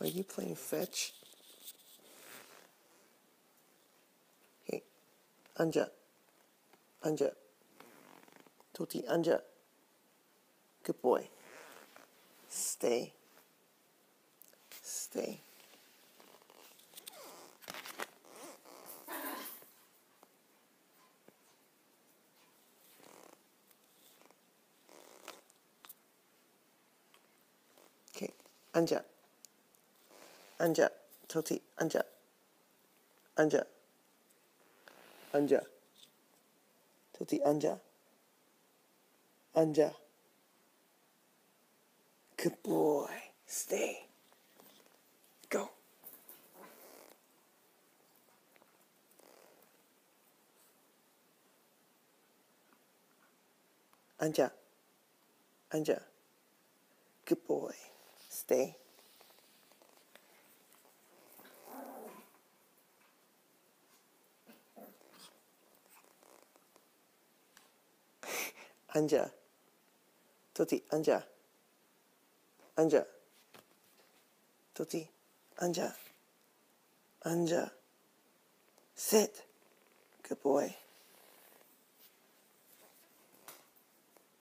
Are you playing fetch? Hey, Anja. Anja. Toti, Anja. Good boy. Stay. Stay. Okay, Anja. Anja. Toti, Anja. Anja. Anja. Toti, Anja. Anja. Good boy. Stay. Go. Anja. Anja. Good boy. Stay. Anja. Toti, Anja. Anja. Toti, Anja. Anja. Sit. Good boy.